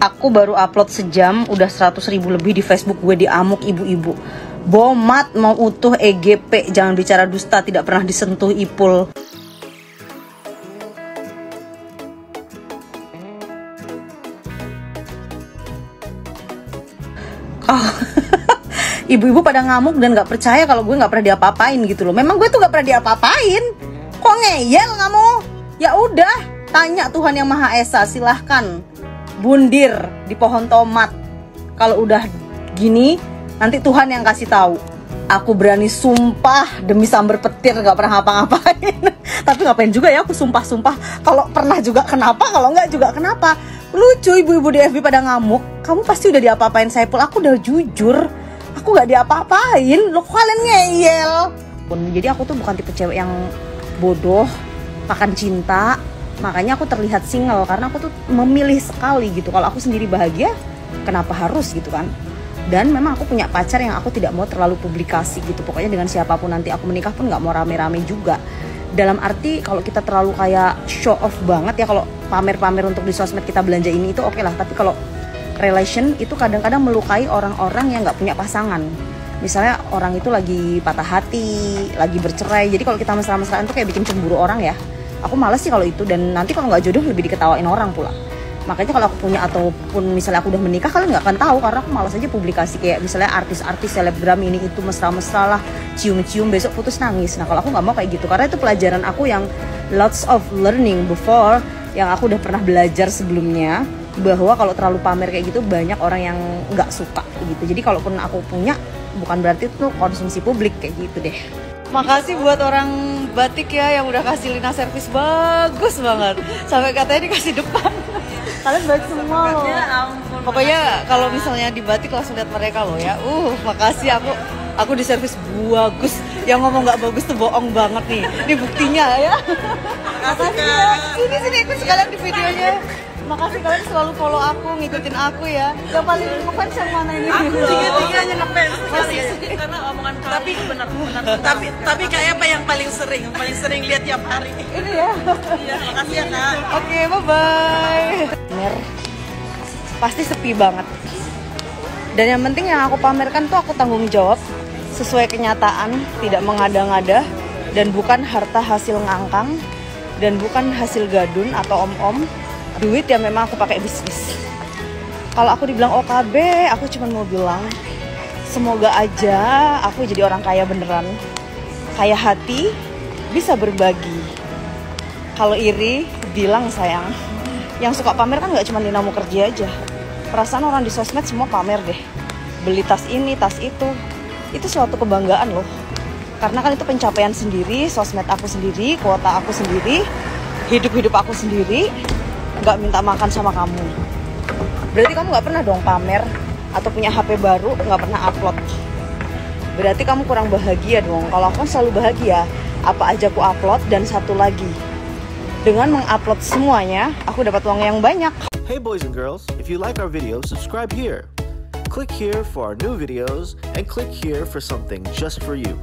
Aku baru upload sejam, udah 100 ribu lebih di Facebook gue di amuk ibu-ibu. Bomat mau utuh EGP, jangan bicara dusta, tidak pernah disentuh ipul. Oh, ibu-ibu pada ngamuk dan gak percaya kalau gue gak pernah diapa-apain gitu loh. Memang gue tuh gak pernah diapa-apain. Kok ngeyel kamu? Ya udah, tanya Tuhan yang Maha Esa, silahkan bundir di pohon tomat. Kalau udah gini, nanti Tuhan yang kasih tahu. Aku berani sumpah demi sambar petir gak pernah ngapa-ngapain. Tapi ngapain juga ya aku sumpah-sumpah. Kalau pernah juga kenapa, kalau nggak juga kenapa. Lucu ibu-ibu di FB pada ngamuk. Kamu pasti udah diapa-apain Saipul. Aku udah jujur. Aku nggak diapa-apain. Lo kalian ngeyel. Jadi aku tuh bukan tipe cewek yang bodoh, makan cinta, makanya aku terlihat single karena aku tuh memilih sekali gitu. Kalau aku sendiri bahagia kenapa harus gitu kan? Dan memang aku punya pacar yang aku tidak mau terlalu publikasi gitu. Pokoknya dengan siapa pun nanti aku menikah pun nggak mau rame-rame juga. Dalam arti kalau kita terlalu kayak show off banget ya kalau pamer-pamer untuk di sosmed kita belanja ini itu oke okay lah. Tapi kalau relation itu kadang-kadang melukai orang-orang yang nggak punya pasangan. Misalnya orang itu lagi patah hati lagi bercerai. Jadi kalau kita mesra-mesraan tuh kayak bikin cemburu orang ya aku males sih kalau itu dan nanti kalau nggak jodoh lebih diketawain orang pula. Makanya kalau aku punya ataupun misalnya aku udah menikah kalian nggak akan tahu karena aku malas aja publikasi kayak misalnya artis-artis selebgram ini itu mesra-mesra lah cium-cium besok putus nangis. Nah kalau aku nggak mau kayak gitu karena itu pelajaran aku yang lots of learning before yang aku udah pernah belajar sebelumnya bahwa kalau terlalu pamer kayak gitu banyak orang yang nggak suka gitu. Jadi kalaupun aku punya bukan berarti itu konsumsi publik kayak gitu deh Makasih buat orang batik ya yang udah kasih Lina servis bagus banget. Sampai katanya dikasih depan. Kalian baik semua loh. Ya Pokoknya kalau misalnya di batik langsung lihat mereka loh ya. Uh, makasih aku aku di servis bagus. Yang ngomong nggak bagus tuh bohong banget nih. Ini buktinya ya. Makasih ya. Sini sini ikut sekalian di videonya. Makasih kalian selalu follow aku, ngikutin aku ya. Yang paling ngefans yang mana ini? Aku tiga-tiganya ngefans sekali karena omongan kamu tapi benar benar. Tapi tapi kayak apa yang paling sering? Paling sering lihat tiap hari. Ini ya. Iya, makasih ya kak. Oke, bye bye. Pamer pasti sepi banget. Dan yang penting yang aku pamerkan tuh aku tanggung jawab sesuai kenyataan, tidak mengada-ngada dan bukan harta hasil ngangkang dan bukan hasil gadun atau om-om duit yang memang aku pakai bisnis. Kalau aku dibilang OKB aku cuma mau bilang semoga aja aku jadi orang kaya beneran. Kaya hati bisa berbagi. Kalau iri bilang sayang. Yang suka pamer kan nggak cuma dinamo kerja aja. Perasaan orang di sosmed semua pamer deh. Beli tas ini tas itu. Itu suatu kebanggaan loh. Karena kan itu pencapaian sendiri sosmed aku sendiri kuota aku sendiri hidup hidup aku sendiri nggak minta makan sama kamu. Berarti kamu nggak pernah dong pamer atau punya HP baru nggak pernah upload. Berarti kamu kurang bahagia dong. Kalau aku kan selalu bahagia. Apa aja aku upload dan satu lagi. Dengan mengupload semuanya aku dapat uang yang banyak. Hey boys and girls, if you like our video, subscribe here. Click here for our new videos and click here for something just for you.